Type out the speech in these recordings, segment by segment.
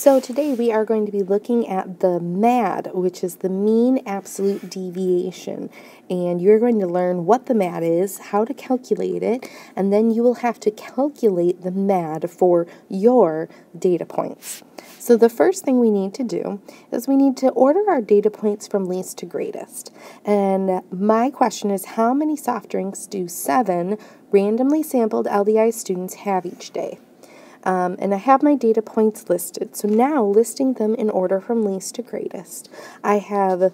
So today we are going to be looking at the MAD, which is the mean absolute deviation. And you're going to learn what the MAD is, how to calculate it, and then you will have to calculate the MAD for your data points. So the first thing we need to do is we need to order our data points from least to greatest. And my question is how many soft drinks do seven randomly sampled LDI students have each day? Um, and I have my data points listed. So now listing them in order from least to greatest. I have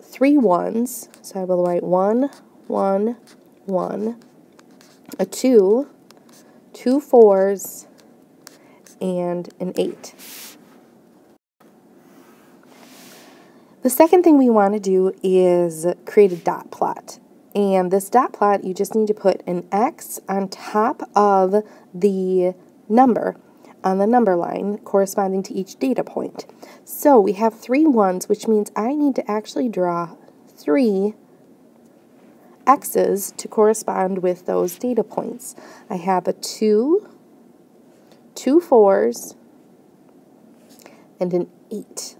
three ones, so I will write one, one, one, a two, two fours, and an eight. The second thing we want to do is create a dot plot. And this dot plot, you just need to put an X on top of the number on the number line corresponding to each data point. So we have three ones, which means I need to actually draw three x's to correspond with those data points. I have a 2, two fours, and an 8.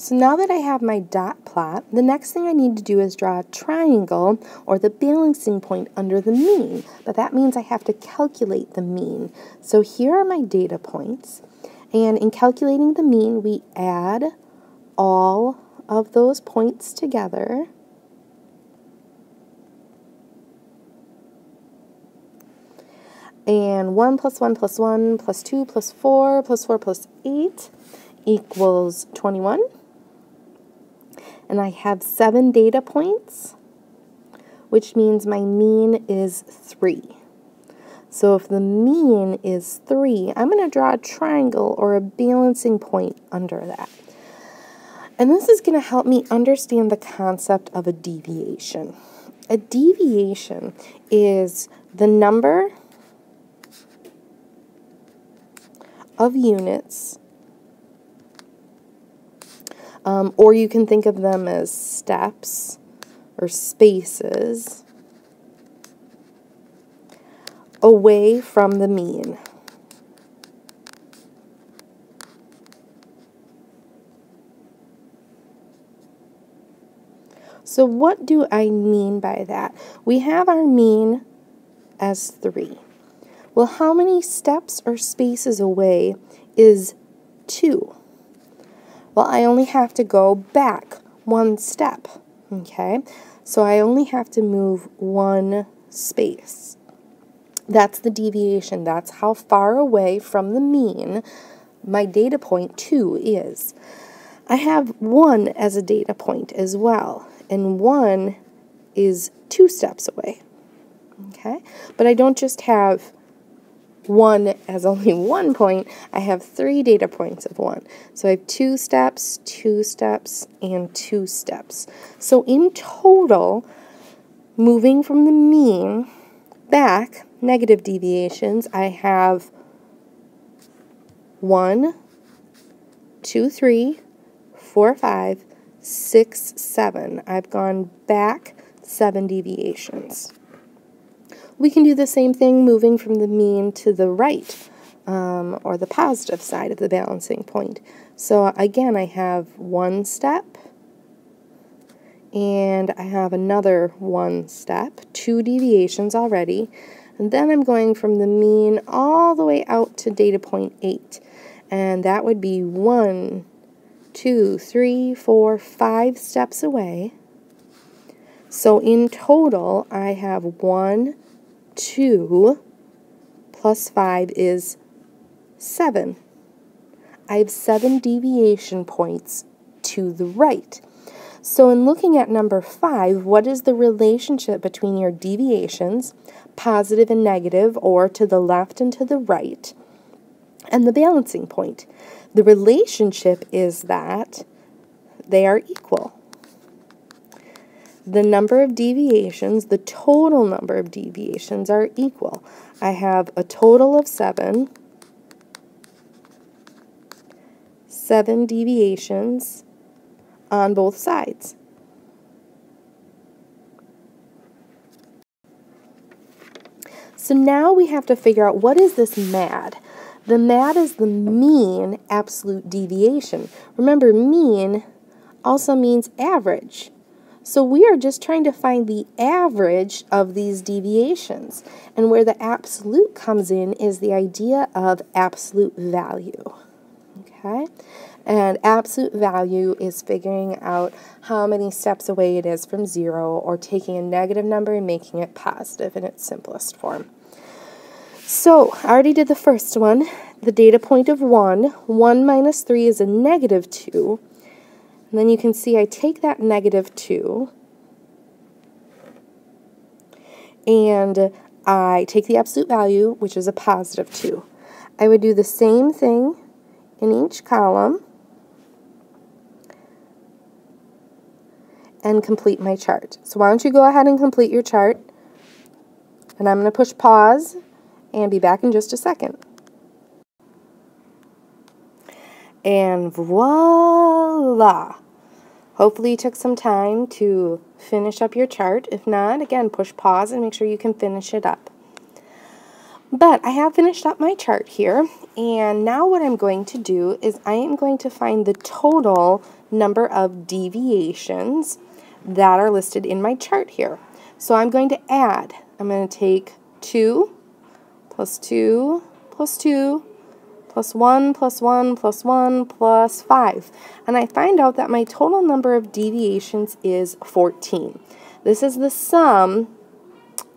So now that I have my dot plot, the next thing I need to do is draw a triangle or the balancing point under the mean. But that means I have to calculate the mean. So here are my data points. And in calculating the mean, we add all of those points together. And 1 plus 1 plus 1 plus 2 plus 4 plus 4 plus 8 equals 21 and I have seven data points, which means my mean is 3. So if the mean is 3, I'm going to draw a triangle or a balancing point under that. And this is going to help me understand the concept of a deviation. A deviation is the number of units um, or you can think of them as steps or spaces away from the mean. So what do I mean by that? We have our mean as 3. Well, how many steps or spaces away is 2? Well, I only have to go back one step, okay? So I only have to move one space. That's the deviation. That's how far away from the mean my data point 2 is. I have 1 as a data point as well, and 1 is 2 steps away. Okay? But I don't just have one has only one point, I have three data points of one. So I have two steps, two steps, and two steps. So in total, moving from the mean back, negative deviations, I have one, two, three, four, five, six, seven. I've gone back seven deviations. We can do the same thing moving from the mean to the right, um, or the positive side of the balancing point. So again, I have one step, and I have another one step, two deviations already, and then I'm going from the mean all the way out to data point 8, and that would be one, two, three, four, five steps away. So in total, I have one, 2 plus 5 is 7. I have 7 deviation points to the right. So in looking at number 5, what is the relationship between your deviations, positive and negative, or to the left and to the right, and the balancing point? The relationship is that they are equal the number of deviations, the total number of deviations are equal. I have a total of 7, 7 deviations on both sides. So now we have to figure out what is this MAD? The MAD is the mean absolute deviation. Remember, mean also means average. So we are just trying to find the average of these deviations. And where the absolute comes in is the idea of absolute value. Okay? And absolute value is figuring out how many steps away it is from zero or taking a negative number and making it positive in its simplest form. So I already did the first one, the data point of 1. 1 minus 3 is a negative 2. And then you can see I take that negative 2 and I take the absolute value, which is a positive 2. I would do the same thing in each column and complete my chart. So why don't you go ahead and complete your chart. And I'm going to push pause and be back in just a second. And voila! Hopefully you took some time to finish up your chart. If not, again, push pause and make sure you can finish it up. But I have finished up my chart here, and now what I'm going to do is I am going to find the total number of deviations that are listed in my chart here. So I'm going to add. I'm going to take 2 plus 2 plus 2 plus 1 plus 1 plus 1 plus 5. And I find out that my total number of deviations is 14. This is the sum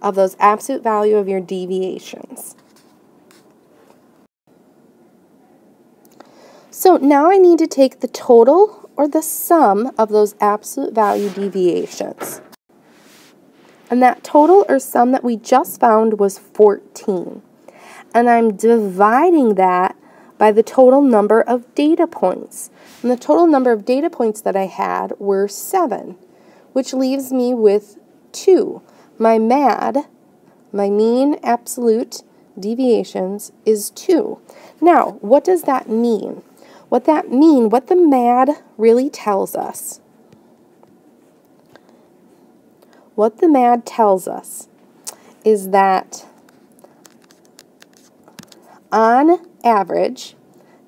of those absolute value of your deviations. So now I need to take the total or the sum of those absolute value deviations. And that total or sum that we just found was 14. And I'm dividing that by the total number of data points. And the total number of data points that I had were 7, which leaves me with 2. My MAD, my mean absolute deviations, is 2. Now, what does that mean? What that mean, what the MAD really tells us, what the MAD tells us is that on average,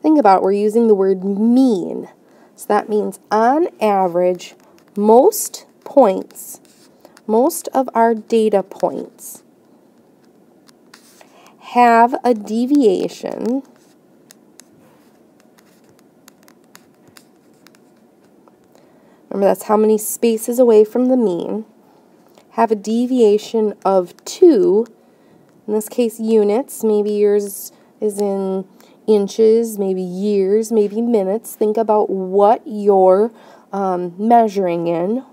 think about we're using the word mean. So that means on average, most points, most of our data points have a deviation Remember, that's how many spaces away from the mean. Have a deviation of 2, in this case units, maybe yours is in inches, maybe years, maybe minutes. Think about what you're um, measuring in.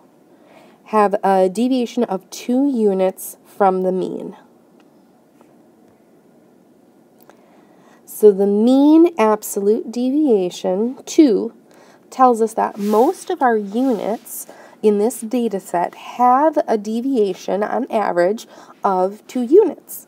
Have a deviation of 2 units from the mean. So the mean absolute deviation, 2, tells us that most of our units in this data set have a deviation on average of 2 units.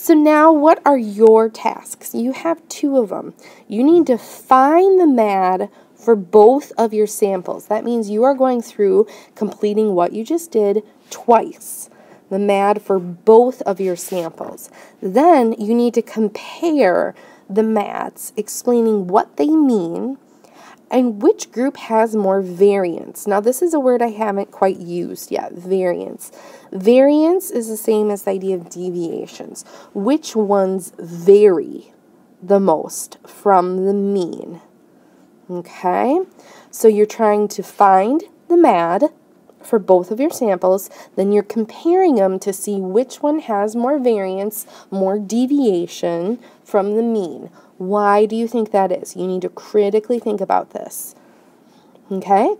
So now what are your tasks? You have two of them. You need to find the MAD for both of your samples. That means you are going through completing what you just did twice. The MAD for both of your samples. Then you need to compare the MADs, explaining what they mean and which group has more variance. Now, this is a word I haven't quite used yet variance. Variance is the same as the idea of deviations. Which ones vary the most from the mean? Okay, so you're trying to find the MAD for both of your samples, then you're comparing them to see which one has more variance, more deviation from the mean. Why do you think that is? You need to critically think about this. Okay?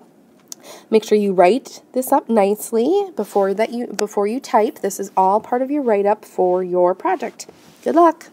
Make sure you write this up nicely before that you before you type. This is all part of your write up for your project. Good luck.